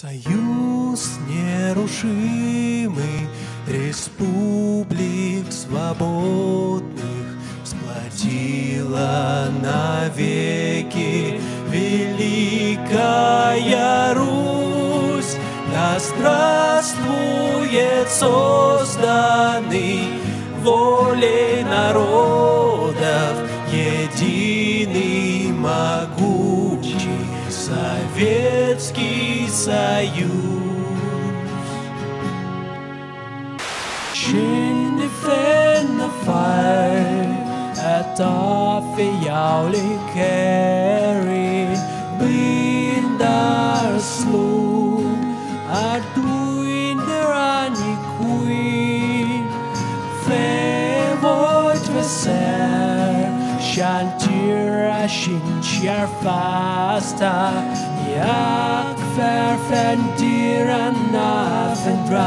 Союз нерушимый республик свободных Сплотила навеки Великая Русь. Да здравствует созданный волей народов Единый могучий ayos defend the fire at a fiauli carry Bindar slow at doing the runny queen Favored veser Shantira shinchar faster Yeah fasta Jak verfendiran affendrai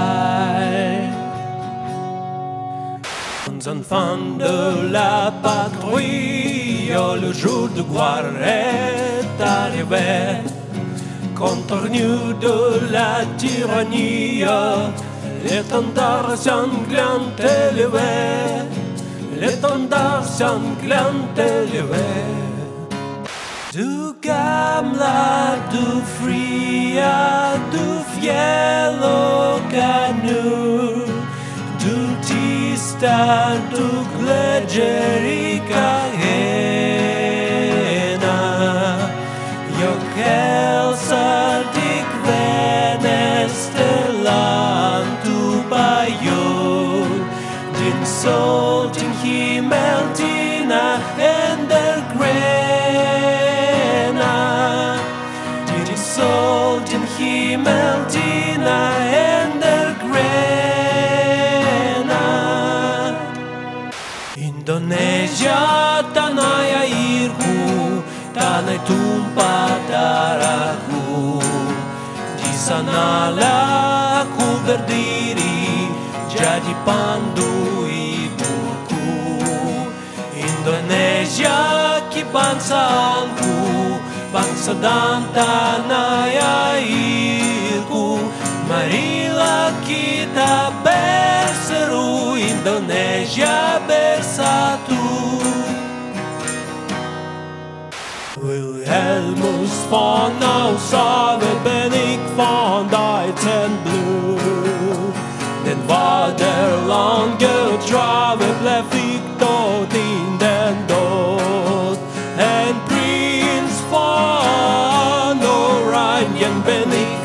Aux enfants de la patrouille, le jour de gloire est arrivé. Contre nous de la tyrannie, l'étendard sanglant élevé, l'étendard sanglant élevé. Du gamla, du fria, du fjäll och kanur Du tisdag, du glädjer i kahena Jag hälsar dig vänesterland, du bajor Din sol, sol, din himmel, dina händer gröna Indonesia, tanah airku Tanah tumpah darahku Di sanalah aku Jadi pandu ibuku. Indonesia kebangsaanku Bangsa dan tanah airku Marilah kita berseru Indonesia bersatu. Wilhelmus von Aussage bin ich von Blue Den vaderlange trave blev fick död in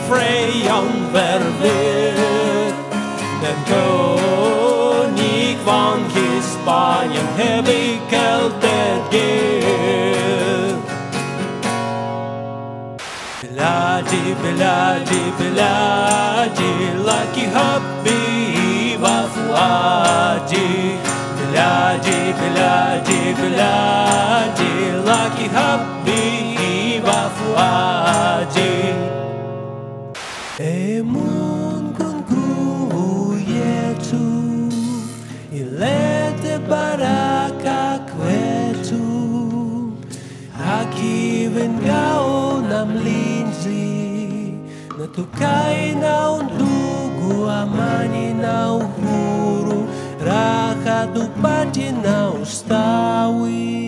Frejan vervet Den König von Hispanien heb ich ältet gett Beladi, beladi, beladi, lucky hubby, wafuadi. Beladi, beladi, beladi, tukae na undugu, amani na uhuru, raha tupate na ustawi.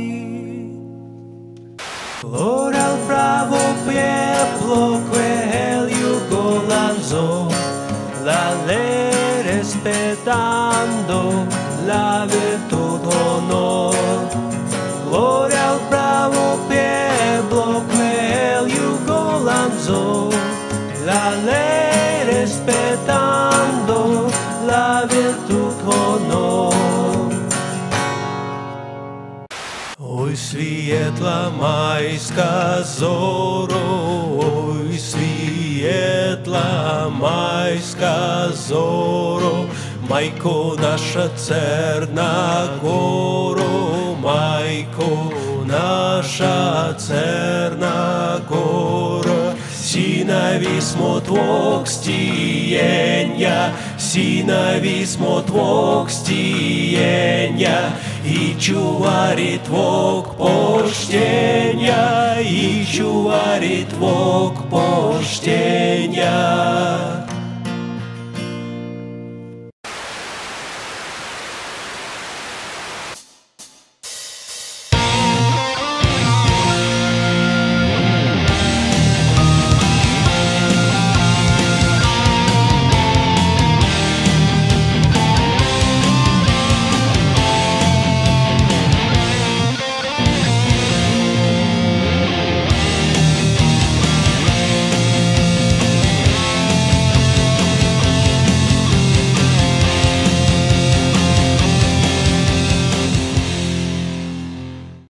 Floral bravo pueblo quello golanzo la ley respetando la la ley respetando la virtud honor Ой, светла майска зоро, ой, светла майска зоро, майко наша церна горо, майко наша церна горо, Синавісмо твог стієння, сінавісмо твог стієння, И чуварі твог поштення, і чуварі твог поштення.